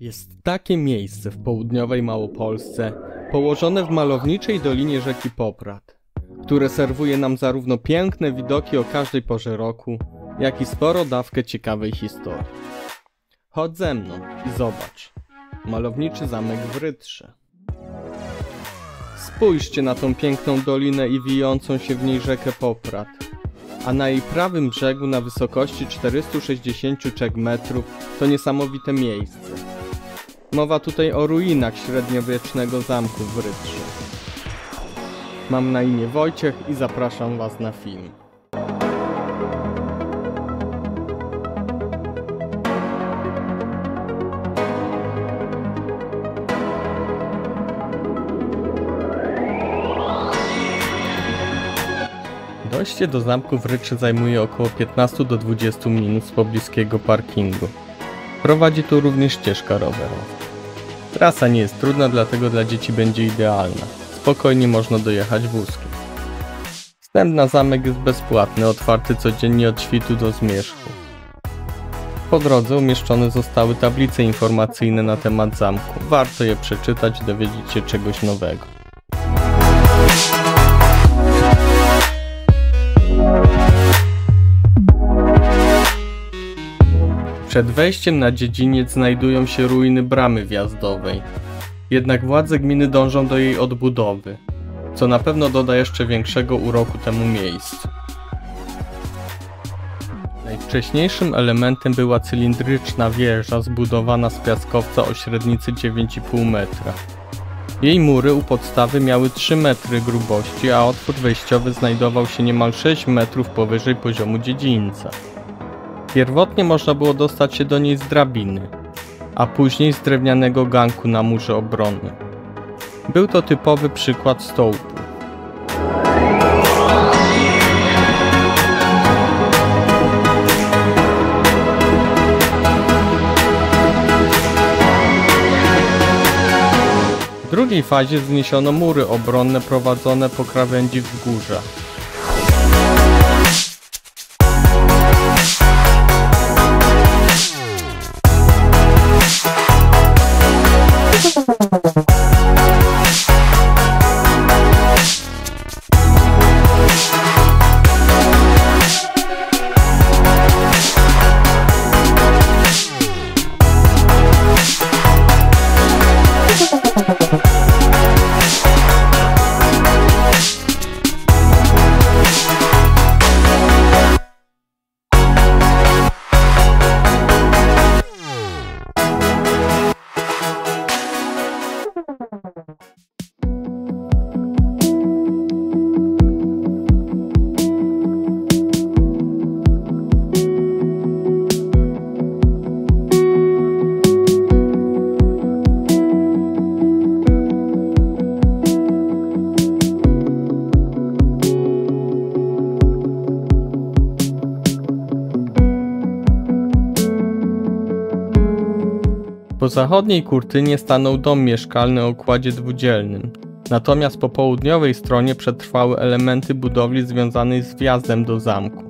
Jest takie miejsce w południowej Małopolsce, położone w malowniczej dolinie rzeki Poprad, które serwuje nam zarówno piękne widoki o każdej porze roku, jak i sporo dawkę ciekawej historii. Chodź ze mną i zobacz. Malowniczy zamek w Rytrze. Spójrzcie na tą piękną dolinę i wijącą się w niej rzekę Poprad, a na jej prawym brzegu na wysokości 463 metrów to niesamowite miejsce. Mowa tutaj o ruinach średniowiecznego zamku w Rytrze. Mam na imię Wojciech i zapraszam Was na film. Dojście do zamku w Ryczy zajmuje około 15 do 20 minut z pobliskiego parkingu. Prowadzi tu również ścieżka rowerowa. Trasa nie jest trudna, dlatego dla dzieci będzie idealna. Spokojnie można dojechać wózkiem. Wstęp na zamek jest bezpłatny, otwarty codziennie od świtu do zmierzchu. Po drodze umieszczone zostały tablice informacyjne na temat zamku. Warto je przeczytać dowiedzieć się czegoś nowego. Przed wejściem na dziedziniec znajdują się ruiny bramy wjazdowej. Jednak władze gminy dążą do jej odbudowy, co na pewno doda jeszcze większego uroku temu miejscu. Najwcześniejszym elementem była cylindryczna wieża zbudowana z piaskowca o średnicy 9,5 metra. Jej mury u podstawy miały 3 metry grubości, a otwór wejściowy znajdował się niemal 6 metrów powyżej poziomu dziedzińca. Pierwotnie można było dostać się do niej z drabiny, a później z drewnianego ganku na murze obronnym. Był to typowy przykład stołpu. W drugiej fazie zniesiono mury obronne prowadzone po krawędzi wzgórza. Zachodniej kurtynie stanął dom mieszkalny o układzie dwudzielnym. Natomiast po południowej stronie przetrwały elementy budowli związanej z wjazdem do zamku.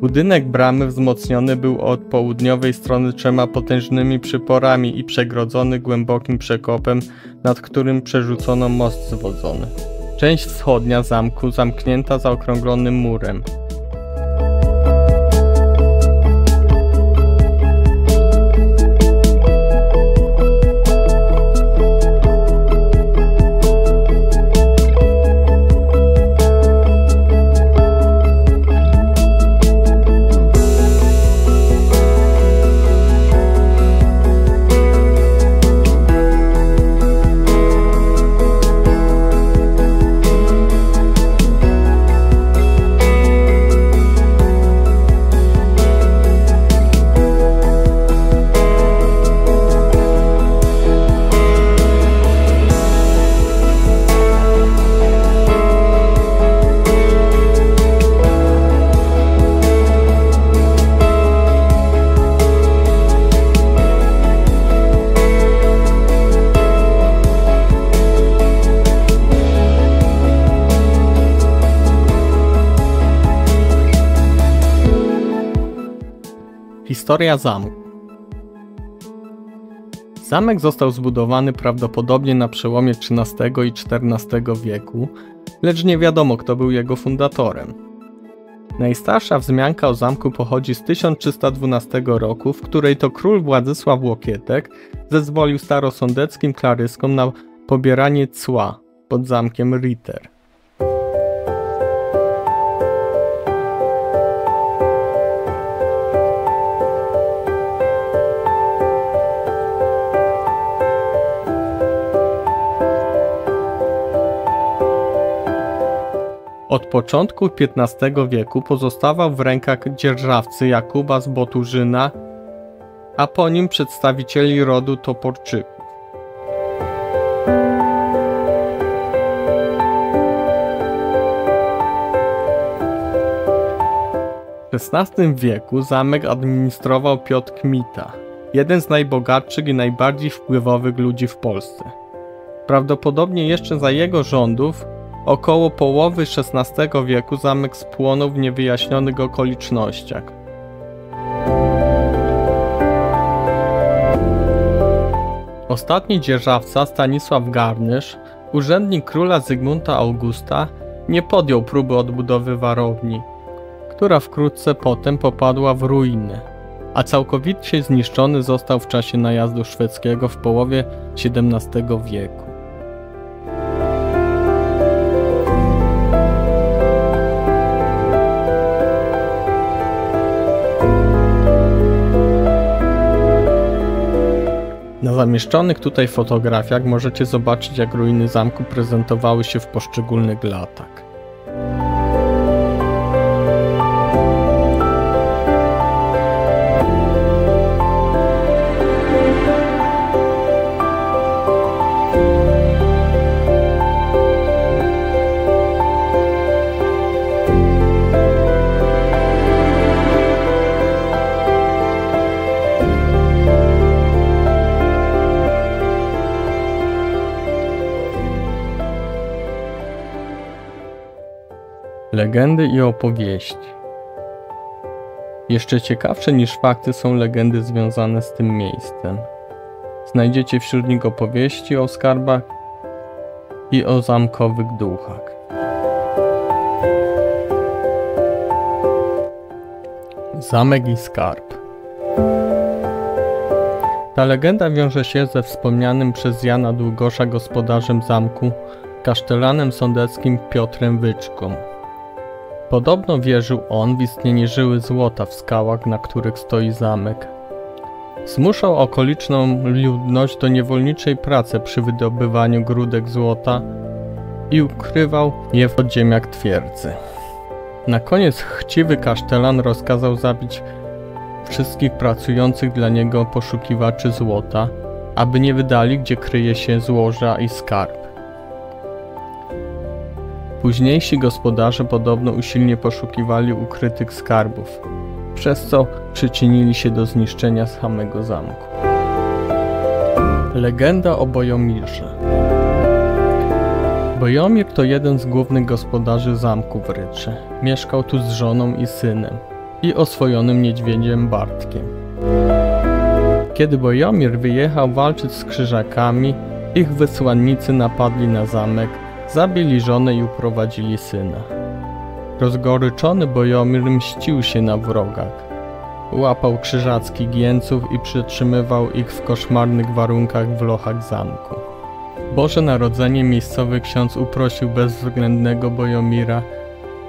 Budynek bramy wzmocniony był od południowej strony trzema potężnymi przyporami i przegrodzony głębokim przekopem, nad którym przerzucono most zwodzony. Część wschodnia zamku zamknięta zaokrąglonym murem. Historia zamku Zamek został zbudowany prawdopodobnie na przełomie XIII i XIV wieku, lecz nie wiadomo kto był jego fundatorem. Najstarsza wzmianka o zamku pochodzi z 1312 roku, w której to król Władysław Łokietek zezwolił starosądeckim klaryskom na pobieranie cła pod zamkiem Ritter. Od początku XV wieku pozostawał w rękach dzierżawcy Jakuba z Boturzyna, a po nim przedstawicieli rodu Toporczyków. W XVI wieku zamek administrował Piotr Kmita, jeden z najbogatszych i najbardziej wpływowych ludzi w Polsce. Prawdopodobnie jeszcze za jego rządów Około połowy XVI wieku zamek spłonął w niewyjaśnionych okolicznościach. Ostatni dzierżawca Stanisław Garnysz, urzędnik króla Zygmunta Augusta, nie podjął próby odbudowy warowni, która wkrótce potem popadła w ruiny, a całkowicie zniszczony został w czasie najazdu szwedzkiego w połowie XVII wieku. Zamieszczonych tutaj fotografiach możecie zobaczyć jak ruiny zamku prezentowały się w poszczególnych latach. Legendy i opowieści. Jeszcze ciekawsze niż fakty są legendy związane z tym miejscem. Znajdziecie wśród nich opowieści o skarbach i o zamkowych duchach. Zamek i skarb. Ta legenda wiąże się ze wspomnianym przez Jana Długosza gospodarzem zamku, kasztelanem sądeckim Piotrem Wyczką. Podobno wierzył on w istnienie żyły złota w skałach, na których stoi zamek. Zmuszał okoliczną ludność do niewolniczej pracy przy wydobywaniu grudek złota i ukrywał je w podziemiach twierdzy. Na koniec chciwy kasztelan rozkazał zabić wszystkich pracujących dla niego poszukiwaczy złota, aby nie wydali, gdzie kryje się złoża i skarb. Późniejsi gospodarze podobno usilnie poszukiwali ukrytych skarbów, przez co przyczynili się do zniszczenia samego zamku. Legenda o Bojomirze Bojomir to jeden z głównych gospodarzy zamku w Rycze. Mieszkał tu z żoną i synem i oswojonym niedźwiedziem Bartkiem. Kiedy Bojomir wyjechał walczyć z krzyżakami, ich wysłannicy napadli na zamek Zabili żonę i uprowadzili syna. Rozgoryczony Bojomir mścił się na wrogach. Łapał krzyżackich gieńców i przytrzymywał ich w koszmarnych warunkach w lochach zamku. Boże Narodzenie miejscowy ksiądz uprosił bezwzględnego Bojomira,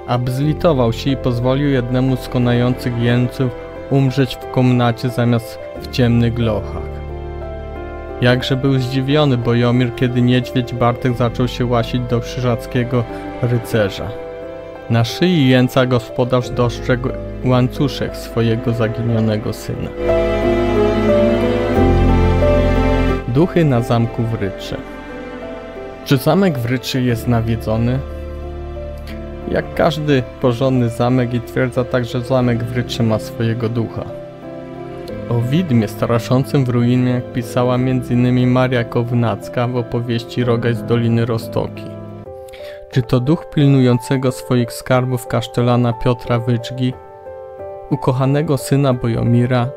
aby zlitował się i pozwolił jednemu z konających jeńców umrzeć w komnacie zamiast w ciemnych lochach. Jakże był zdziwiony Bojomir, kiedy niedźwiedź Bartek zaczął się łasić do krzyżackiego rycerza. Na szyi jęca gospodarz dostrzegł łańcuszek swojego zaginionego syna. Duchy na zamku w Ryczy Czy zamek w Ryczy jest nawiedzony? Jak każdy porządny zamek i twierdza także zamek w Ryczy ma swojego ducha. O widmie straszącym w ruinie pisała m.in. Maria Kownacka w opowieści Rogaj z Doliny Rostoki. Czy to duch pilnującego swoich skarbów kasztelana Piotra Wyczgi, ukochanego syna Bojomira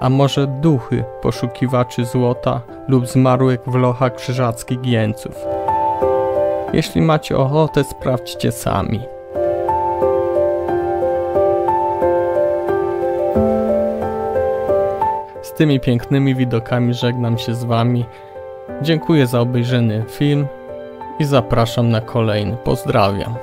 A może duchy poszukiwaczy złota lub zmarłych w lochach krzyżackich jeńców? Jeśli macie ochotę, sprawdźcie sami. Tymi pięknymi widokami żegnam się z Wami. Dziękuję za obejrzany film i zapraszam na kolejny. Pozdrawiam.